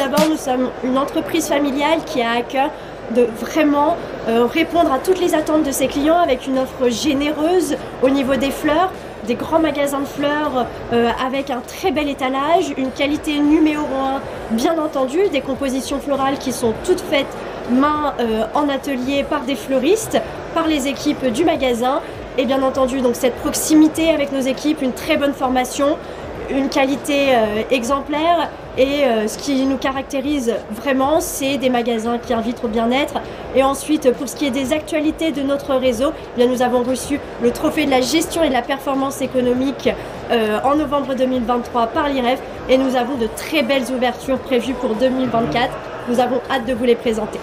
d'abord, nous sommes une entreprise familiale qui a à cœur de vraiment euh, répondre à toutes les attentes de ses clients avec une offre généreuse au niveau des fleurs, des grands magasins de fleurs euh, avec un très bel étalage, une qualité numéro 1 bien entendu, des compositions florales qui sont toutes faites main euh, en atelier par des fleuristes, par les équipes du magasin. Et bien entendu donc cette proximité avec nos équipes, une très bonne formation, une qualité euh, exemplaire et euh, ce qui nous caractérise vraiment, c'est des magasins qui invitent au bien-être. Et ensuite, pour ce qui est des actualités de notre réseau, eh bien, nous avons reçu le trophée de la gestion et de la performance économique euh, en novembre 2023 par l'IREF et nous avons de très belles ouvertures prévues pour 2024. Nous avons hâte de vous les présenter.